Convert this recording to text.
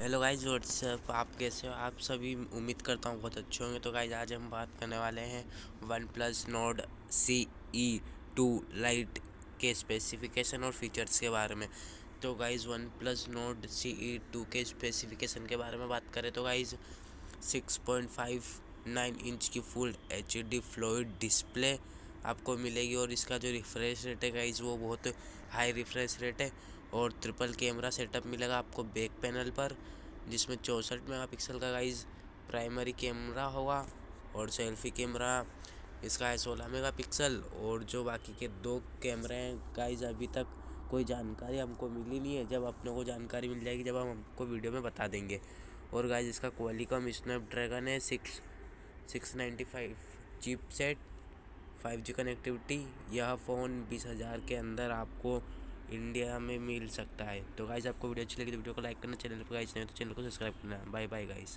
Hello guys WhatsApp आप कैसे हो? आप सभी उम्मीद करता हूँ बहुत अच्छे होंगे। तो गाइज़ आज हम बात करने वाले हैं OnePlus Nord C E two lite के स्पेसिफिकेशन और फीचर्स के बारे में। तो guys OnePlus Nord C E two के स्पेसिफिकेशन के बारे में बात करें तो guys six point five nine inch की full H D fluid display आपको मिलेगी और इसका जो रिफ्रेश रेट है गाइज़ वो बहुत हाई रिफ्रेश रेट है। और ट्रिपल कैमरा सेटअप मिलेगा आपको बैक पैनल पर, जिसमें चौंसठ मेगापिक्सल का गाइज़ प्राइमरी कैमरा होगा और सेल्फी कैमरा इसका है सोलह मेगापिक्सल और जो बाकी के दो कैमरे हैं गाइज़ अभी तक कोई जानकारी हमको मिली नहीं है। जब अपने को जानकारी मिल जाएगी, जब हम हमको वीडियो में बता देंगे। और गाइज़ इसका क्वालिकॉम स्नैपड्रैगन है six six ninety five chip set five G connectivity यह फ़ोन बीस हज़ार के अंदर आपको इंडिया में मिल सकता है। तो गाइज़ आपको वीडियो अच्छी लगी तो वीडियो को लाइक करना चैनल पर गाइस नहीं तो चैनल को सब्सक्राइब करना। Bye bye guys